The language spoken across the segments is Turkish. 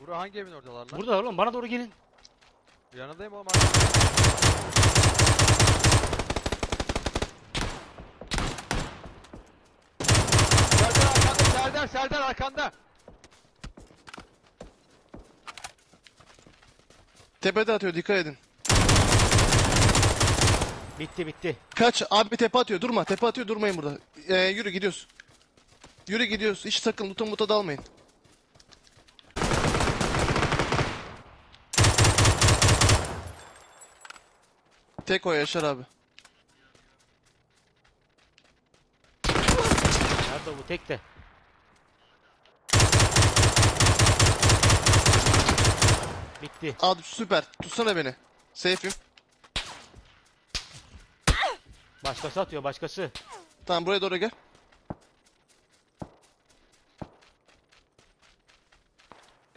Bro hangi evin oradalar lan? Burada oğlum bana doğru gelin. Yanındayım oğlum. Serdar arkanda, Serdar, Serdar arkanda. Tepede atıyor dikkat edin. Bitti bitti. Kaç abi tepe atıyor durma tepe atıyor durmayın burada. Ee, yürü gidiyoruz. Yürü gidiyoruz hiç sakın luta muta dalmayın. Tek o Yaşar abi. Nerede bu tek de? Bitti. Abi süper tutsana beni. Safe'im. Başkası atıyor başkası. Tamam buraya doğru gel.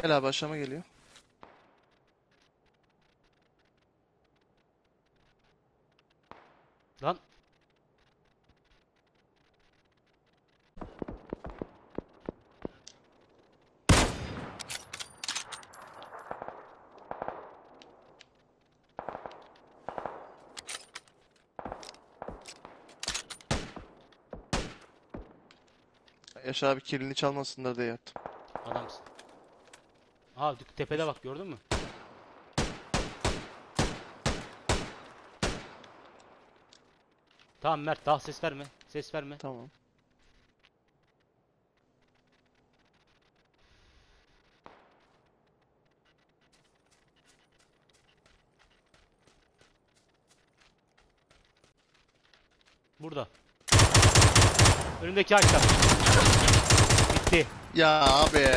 Gel abi aşağıma geliyor. Lan Yaşar abi kilini çalmasınlar diye yaptım. adamsın. Aa tepede bak gördün mü? Tamam Mert daha ses verme. Ses verme. Tamam. Burada. Önündeki ağaçta. Bitti. Ya abi.